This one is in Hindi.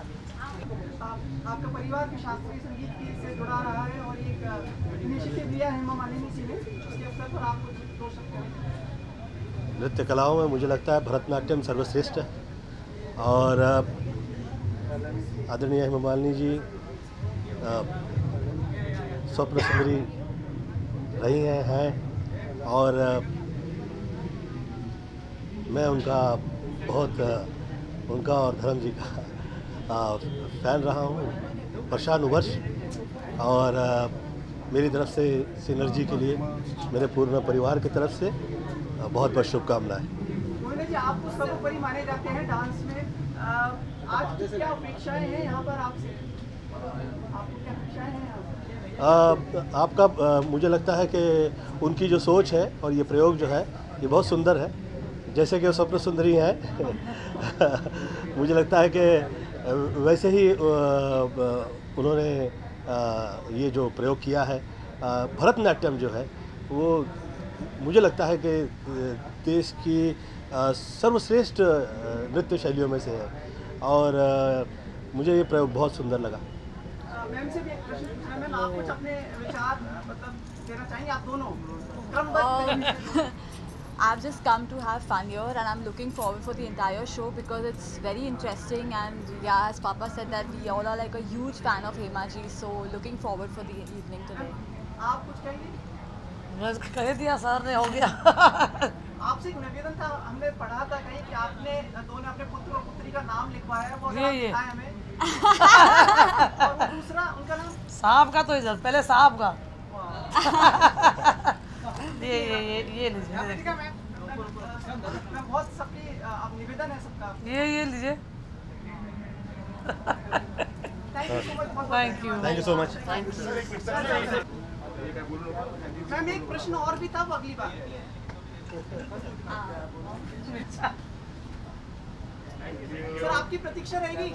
आप- आपका परिवार भी शास्त्रीय संगीत की से जुड़ा रहा है और एक इनिशिएटिव लिया है हेमा मालिनी जी ने। नृत्य कलाओं में मुझे लगता है भरतनाट्यम सर्वश्रेष्ठ है। और आदरणीय हेमा मालिनी जी स्वप्न सुंदरी रही हैं हैं, और, मैं उनका बहुत, उनका और धर्म जी का फ़ैन रहा हूँ। वर्षानुवर्ष और मेरी तरफ़ से सिनर्जी के लिए मेरे पूर्ण परिवार की तरफ़ से बहुत बहुत शुभकामनाएँ। आपको सर्वोपरि माने जाते हैं डांस में। आज क्या अपेक्षाएँ हैं यहाँ पर आपसे? आपको मुझे लगता है कि उनकी जो सोच है और ये प्रयोग जो है ये बहुत सुंदर है। जैसे कि वो स्वप्न सुंदरी हैं। मुझे लगता है कि वैसे ही उन्होंने ये जो प्रयोग किया है भरतनाट्यम जो है वो मुझे लगता है कि देश की सर्वश्रेष्ठ नृत्य शैलियों में से है। और मुझे ये प्रयोग बहुत सुंदर लगा। मैम से भी एक प्रश्न मैम आप कुछ अपने विचार मतलब देना चाहेंगे आप दोनों? I've just come to have fun here and I'm looking forward for the entire show because it's very interesting and yeah as Papa said that we all are like a huge fan of Hema ji so looking forward for the evening today. आप कुछ कहेंगे कह दिया सर ने हो गया आपसे एक निवेदन था हमने पढ़ा था कहीं कि आपने दोनों अपने पुत्र और पुत्री का नाम लिखवाया है वो ये, ये। हमें दूसरा उनका नाम साहब का तो इधर पहले साहब का ये ये ये ये लीजिए ये। ये ये लीजिए। थैंक यू सो मच बहुत thank you thank you so much ma'am एक प्रश्न और भी था वो अगली बार। सर आपकी प्रतीक्षा रहेगी?